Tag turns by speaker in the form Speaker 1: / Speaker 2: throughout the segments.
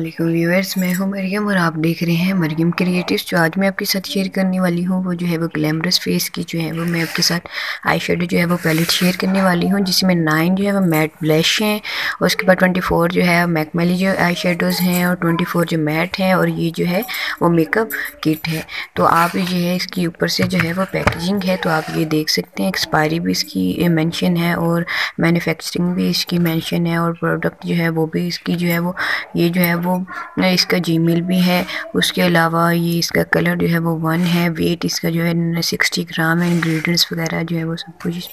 Speaker 1: Viewers मैं हूँ मरियम और आप देख रहे हैं मरियम क्रिएटिव्स जो आज मैं आपके साथ शेयर करने वाली हूँ वो जो है वो ग्लैमरस फेस की जो है वो मैं आपके साथ आई शेडो जो है वो पैलेट शेयर करने वाली हूँ जिसमें नाइन जो है वो मैट ब्लश हैं और उसके बाद ट्वेंटी फोर जो है मैकमेली जो आई शेडोज़ हैं और ट्वेंटी फोर जो मैट हैं और ये जो है वो मेकअप किट है तो आप जो है इसके ऊपर से जो है वो पैकेजिंग है तो आप ये देख सकते हैं एक्सपायरी भी इसकी मैंशन है और मैन्युफैक्चरिंग भी इसकी मैंशन है और प्रोडक्ट जो है वो भी इसकी जो है वो ये जो है वो इसका जीमेल भी है। उसके अलावा ये इसका कलर जो है वो वन है। वेट इसका जो है सिक्सटी ग्राम है। इंग्रेडिएंट्स वगैरह जो है वो सब कुछ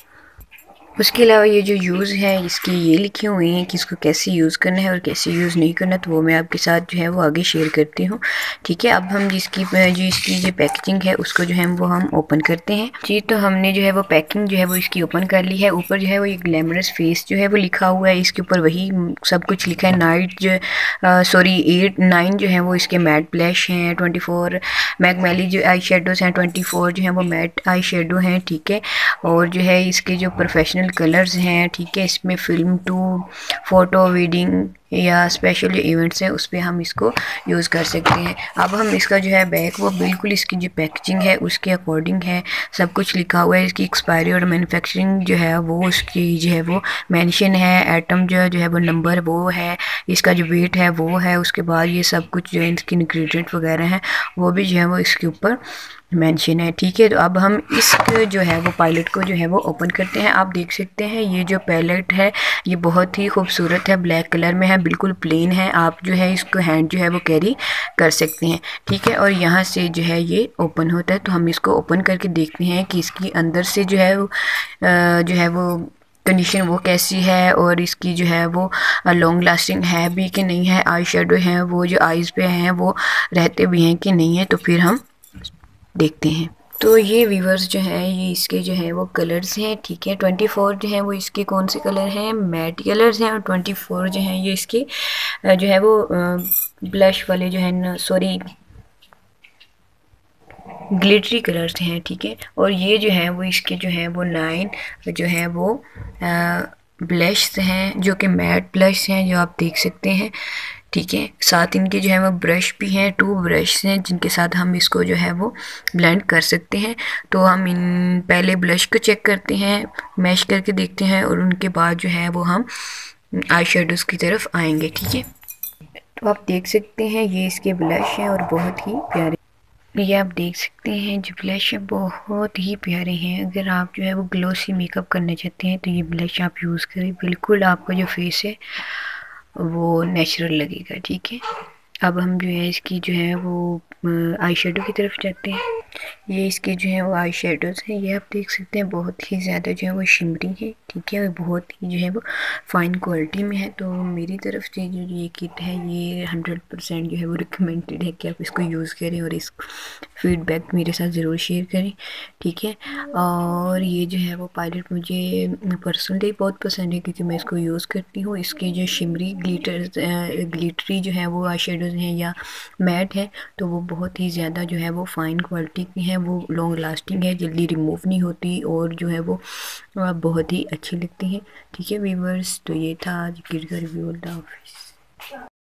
Speaker 1: उसके अलावा ये जो यूज़ है, इसकी ये लिखी हुई हैं कि इसको कैसे यूज़ करना है और कैसे यूज़ नहीं करना तो वो मैं आपके साथ जो है वो आगे शेयर करती हूँ। ठीक है, अब हम जिसकी, जो इसकी जो पैकेजिंग है, उसको जो है वो हम ओपन करते हैं। जी तो हमने जो है वो पैकिंग जो है वो इसकी ओपन कर ली है। ऊपर जो है वो ये ग्लैमरस फेस जो है वो लिखा हुआ है। इसके ऊपर वही सब कुछ लिखा है। नाइट जो सॉरी एट नाइन जो है वो इसके मैट ब्लैश हैं ट्वेंटी फोर मैकमेली जो आई शेडोज़ हैं ट्वेंटी फोर जो है वो मैट आई शेडो हैं, ठीक है? और जो है इसके जो प्रोफेशनल कलर्स हैं, ठीक है? इसमें फ़िल्म टू फ़ोटो वीडिंग या स्पेशल इवेंट्स हैं, उस पर हम इसको यूज़ कर सकते हैं। अब हम इसका जो है बैग, वो बिल्कुल इसकी जो पैकेजिंग है, उसके अकॉर्डिंग है। सब कुछ लिखा हुआ है, इसकी एक्सपायरी और मैन्युफैक्चरिंग जो है, वो उसकी जो है, वो मैंशन है एटम जो जो है, वो नंबर वो है। इसका जो वेट है, वो है, उसके बाद ये सब कुछ जो इसकी इन्ग्रीडियंट वगैरह हैं, वो भी जो है, वो इसके ऊपर मेंशन है, ठीक है? तो अब हम इस जो है, वो पायलट को जो है, वो ओपन करते हैं। आप देख सकते हैं, ये जो पैलेट है, ये बहुत ही खूबसूरत है ब्लैक कलर में है, बिल्कुल प्लेन है। आप जो है, इसको हैंड जो है, वो कैरी कर सकते हैं, ठीक है? और यहाँ से जो है, ये ओपन होता है तो हम इसको ओपन करके देखते हैं कि इसकी अंदर से जो है, वो जो है, वो कंडीशन वो कैसी है और इसकी जो है वो लॉन्ग लास्टिंग है भी कि नहीं है आई शेडो हैं, वो जो आइज़ पे हैं, वो रहते भी हैं कि नहीं है तो फिर हम देखते हैं। तो ये वीवर्स जो हैं, ये इसके जो है वो कलर्स हैं, ठीक है? ट्वेंटी फोर जो हैं वो इसके कौन से कलर हैं? मैट कलर्स हैं और ट्वेंटी फोर जो हैं ये इसके जो है वो ब्लश वाले जो है सॉरी ग्लिटरी कलर्स हैं, ठीक है? और ये जो है, वो इसके जो है, वो नाइन जो है, वो ब्लश हैं, जो कि मैट ब्लश हैं, जो आप देख सकते हैं, ठीक है? साथ इनके जो है, वो ब्रश भी हैं टू ब्रश हैं, जिनके साथ हम इसको जो है, वो ब्लेंड कर सकते हैं। तो हम इन, पहले ब्लश को चेक करते हैं मैश करके देखते हैं, और उनके बाद जो है, वो हम आई शेडोज़ की तरफ़ आएँगे, ठीक है? तो आप देख सकते हैं, ये इसके ब्लश हैं, और बहुत ही प्यारे ये आप देख सकते हैं, जो ब्लश है, बहुत ही प्यारे हैं। अगर आप जो है वो ग्लोसी मेकअप करना चाहते हैं तो ये ब्लश आप यूज़ करें। बिल्कुल आपका जो फेस है, वो नेचुरल लगेगा, ठीक है? अब हम जो है इसकी जो है वो आई की तरफ़ जाते हैं। ये इसके जो है वो आई शेडोज़ हैं। ये आप देख सकते हैं, बहुत ही ज़्यादा जो है वो शिमरी है, ठीक है? और बहुत ही जो है वो फ़ाइन क्वालिटी में है। तो मेरी तरफ़ से जो ये किट है, ये हंड्रेड परसेंट जो है वो रिकमेंडेड है कि आप इसको यूज़ करें और इस फीडबैक मेरे साथ ज़रूर शेयर करें, ठीक है? और ये जो है वो पायलट मुझे पर्सनली बहुत पसंद है क्योंकि मैं इसको यूज़ करती हूँ। इसके जो शिमरी ग्लीटर ग्लिटरी जो है वो आई हैं या मैट है तो वो बहुत ही ज़्यादा जो है वो फ़ाइन क्वालिटी की हैं, वो लॉन्ग लास्टिंग है, जल्दी रिमूव नहीं होती और जो है वो बहुत ही अच्छी लगती हैं। ठीक है वीवर्स तो ये था आज गिर की रिव्यू ऑफ़िस